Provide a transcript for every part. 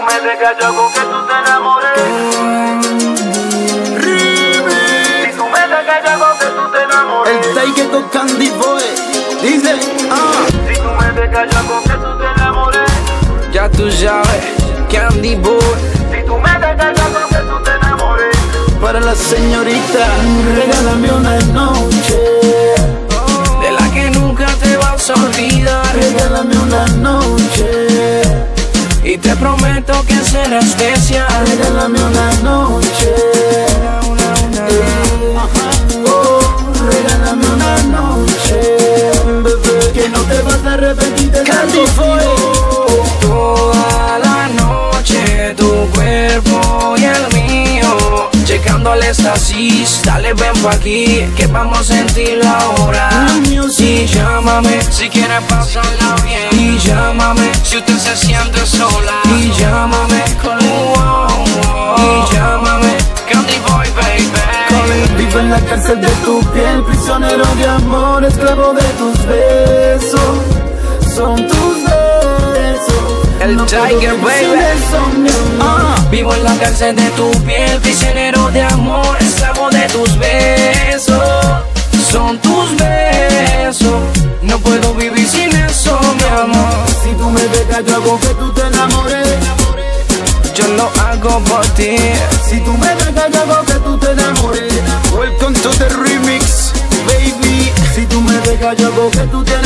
tú me dejas con que tú te enamores. Si tú me dejas con que tú te enamores. El Tiger con Candy Boy. Dice, ah. Si tú me dejas con que tú te enamores. Ya tú sabes, Candy Boy. Si tú me dejas con que tú te enamores. Para la señorita, regálame una Y te prometo que será especial. Regálame una noche. Oh, regálame una noche. Bebé, que no te vas a arrepentir de Candy Éxtasis, dale ven pa' aquí Que vamos a sentir ahora Y llámame si quieres pasarla bien Y llámame si usted se siente sola Y llámame oh. Y llámame Candy Boy baby Vivo en la cárcel de tu piel, prisionero de amor, esclavo de tus besos. Son tus besos. No Tiger, baby. amor. Vivo en la cárcel de tu piel, prisionero de amor, esclavo de tus besos. Son tus besos, no puedo vivir sin eso, mi amor. Si tú me dejas, yo hago que tú te enamores. Yo lo hago por ti. Si tú me dejas, yo hago que tú te enamores. Welcome to the remix, baby. Si tú me dejas, yo hago que tú te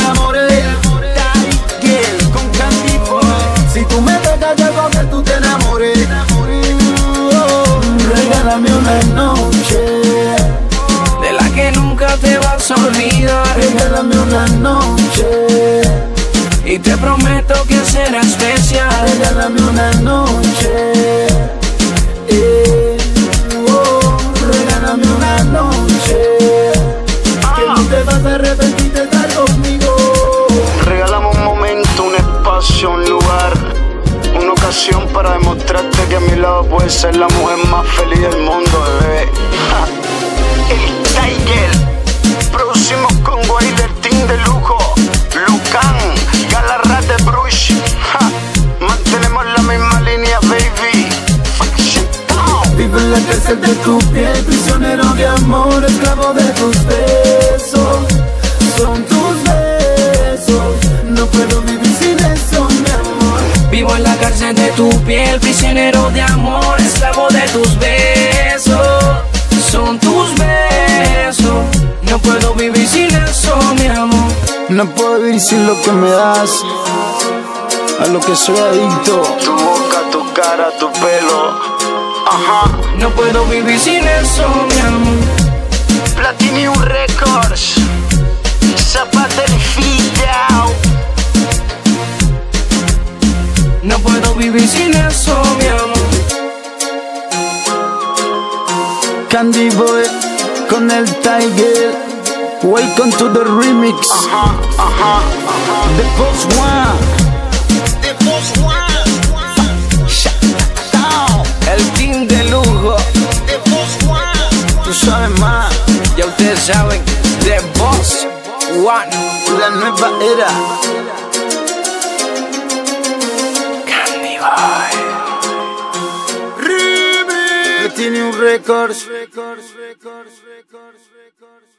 tú me yo hago que tú te enamores. Oh, regálame una noche. De la que nunca te vas a olvidar. Regálame una noche. Y te prometo que será especial. Regálame una noche. Eh, para demostrarte que a mi lado puedes ser la mujer más feliz del mundo, bebé. El Tiger, producimos con Wilder Team de lujo, Lucan, Galarrat de Brush. Mantenemos la misma línea, baby. Vivo en la cárcel de tu piel, prisionero de amor, esclavo de tus besos. Son tus besos, no puedo tu piel, prisionero de amor, esclavo de tus besos. Son tus besos, no puedo vivir sin eso, mi amor. No puedo vivir sin lo que me das, a lo que soy adicto. Tu boca, tu cara, tu pelo. Ajá. No puedo vivir sin eso, mi amor. Platinum Records. Zapata el Candy Boy con el Tiger. Welcome to the remix. The Boss One. The Boss One. El team de lujo, The Boss One. Tú sabes más. ya ustedes saben, The Boss One. La nueva era. Candy Boy. Platinum Records, records, records, records, records.